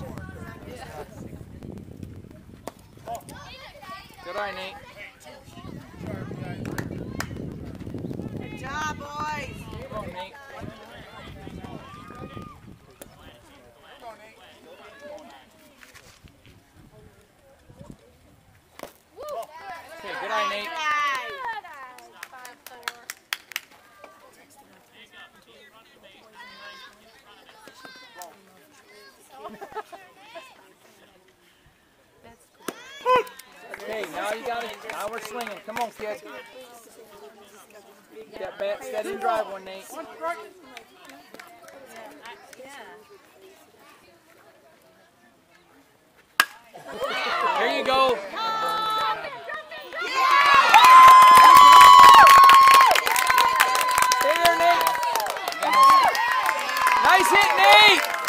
Good eye, Nate. Okay, now you got it. Now we're swinging. Come on, kid. That bat steady and drive one, Nate. There you go. Stay there, Nate. Nice hit, Nate.